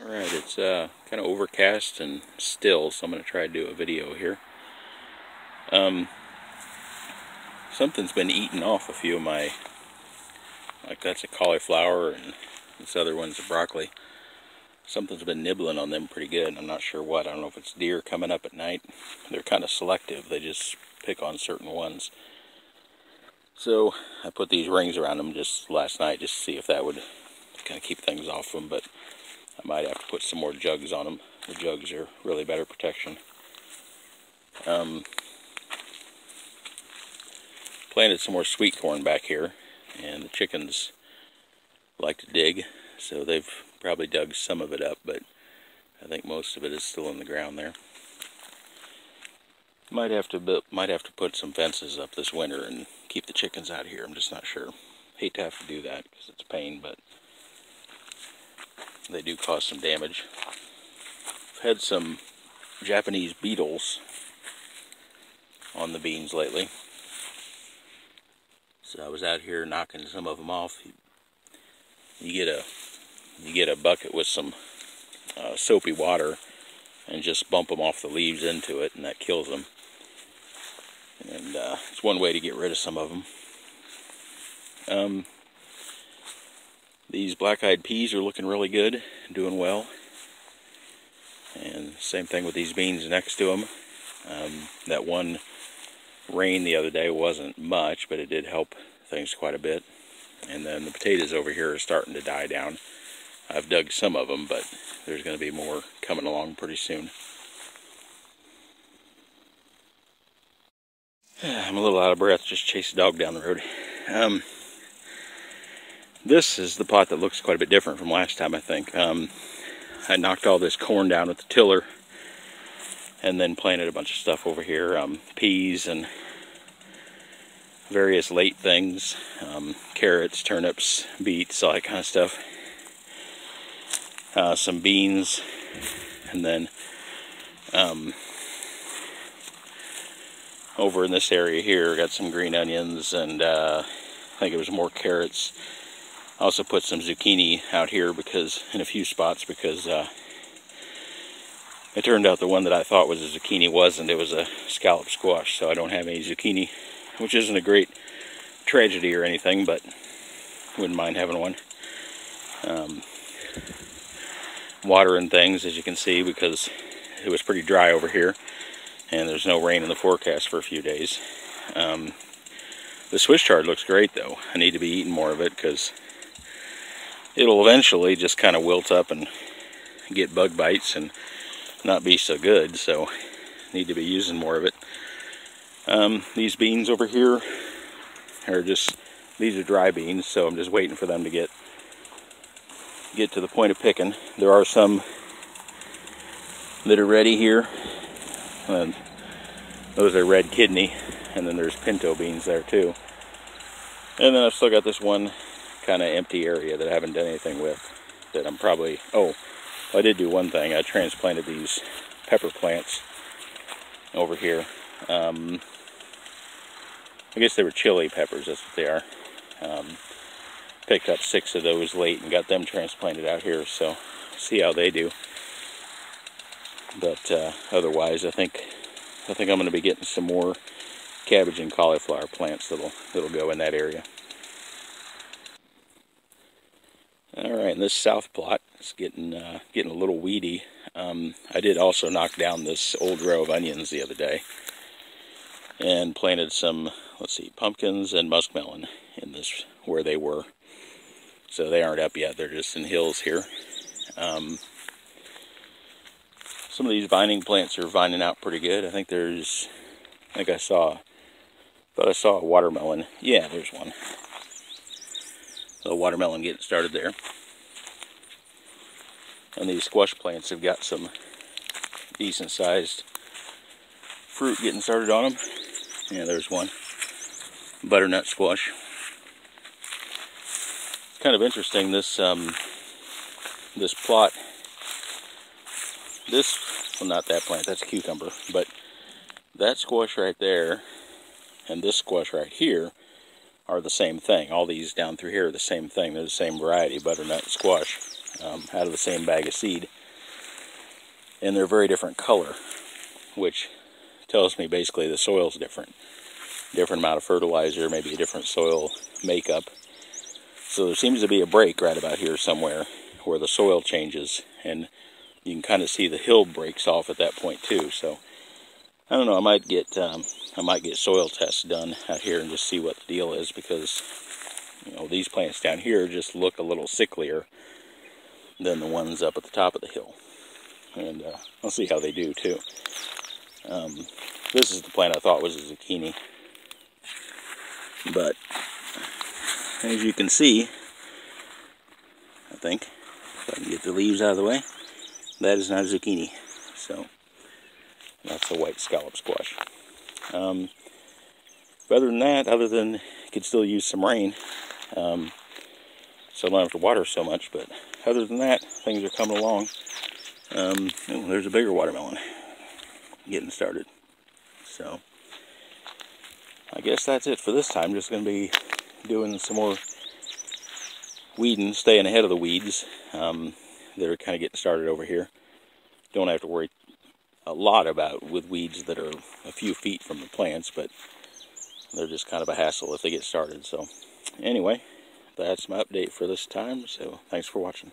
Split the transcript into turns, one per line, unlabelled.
Alright, it's uh, kind of overcast and still, so I'm going to try to do a video here. Um, something's been eating off a few of my, like that's a cauliflower and this other one's a broccoli. Something's been nibbling on them pretty good. I'm not sure what. I don't know if it's deer coming up at night. They're kind of selective. They just pick on certain ones. So I put these rings around them just last night just to see if that would kind of keep things off them. But I might have to put some more jugs on them. The jugs are really better protection. Um, planted some more sweet corn back here, and the chickens like to dig, so they've probably dug some of it up, but I think most of it is still in the ground there. Might have to might have to put some fences up this winter and keep the chickens out of here. I'm just not sure. Hate to have to do that because it's a pain, but they do cause some damage. I've had some Japanese beetles on the beans lately. So I was out here knocking some of them off. You get a you get a bucket with some uh, soapy water and just bump them off the leaves into it and that kills them. And uh, it's one way to get rid of some of them. Um, these black-eyed peas are looking really good, doing well. And same thing with these beans next to them. Um, that one rain the other day wasn't much, but it did help things quite a bit. And then the potatoes over here are starting to die down. I've dug some of them, but there's going to be more coming along pretty soon. I'm a little out of breath, just chased a dog down the road. Um, this is the pot that looks quite a bit different from last time, I think. Um, I knocked all this corn down with the tiller and then planted a bunch of stuff over here. Um, peas and various late things. Um, carrots, turnips, beets, all that kind of stuff. Uh, some beans and then um, over in this area here got some green onions and uh, I think it was more carrots I also put some zucchini out here because in a few spots because uh, it turned out the one that I thought was a zucchini wasn't. It was a scallop squash, so I don't have any zucchini, which isn't a great tragedy or anything, but wouldn't mind having one. Um, water and things, as you can see, because it was pretty dry over here, and there's no rain in the forecast for a few days. Um, the Swiss chard looks great, though. I need to be eating more of it because it'll eventually just kind of wilt up and get bug bites and not be so good so need to be using more of it. Um, these beans over here are just these are dry beans so I'm just waiting for them to get get to the point of picking. There are some that are ready here. And those are red kidney and then there's pinto beans there too. And then I've still got this one kind of empty area that I haven't done anything with. That I'm probably, oh, I did do one thing. I transplanted these pepper plants over here. Um, I guess they were chili peppers, that's what they are. Um, picked up six of those late and got them transplanted out here, so see how they do. But uh, otherwise, I think I think I'm going to be getting some more cabbage and cauliflower plants that'll that'll go in that area. All right, and this south plot is getting uh, getting a little weedy. Um, I did also knock down this old row of onions the other day and planted some, let's see, pumpkins and muskmelon in this where they were. So they aren't up yet; they're just in hills here. Um, some of these vining plants are vining out pretty good. I think there's, I think I saw, thought I saw a watermelon. Yeah, there's one the watermelon getting started there. And these squash plants have got some decent sized fruit getting started on them. Yeah, there's one. Butternut squash. It's kind of interesting this um, this plot. This well not that plant, that's a cucumber, but that squash right there and this squash right here are the same thing. All these down through here are the same thing. They're the same variety, butternut squash. um, out of the same bag of seed. And they're very different color, which tells me basically the soil's different. Different amount of fertilizer, maybe a different soil makeup. So there seems to be a break right about here somewhere where the soil changes and you can kind of see the hill breaks off at that point too. So I don't know, I might get um, I might get soil tests done out here and just see what the deal is because you know these plants down here just look a little sicklier than the ones up at the top of the hill. And uh, I'll see how they do too. Um, this is the plant I thought was a zucchini. But as you can see, I think, if I can get the leaves out of the way, that is not a zucchini. So that's a white scallop squash. Um, other than that, other than it could still use some rain, um, so I don't have to water so much, but other than that, things are coming along. Um, oh, there's a bigger watermelon getting started. So, I guess that's it for this time. Just going to be doing some more weeding, staying ahead of the weeds um, that are kind of getting started over here. Don't have to worry a lot about with weeds that are a few feet from the plants, but they're just kind of a hassle if they get started. So, anyway, that's my update for this time. So, thanks for watching.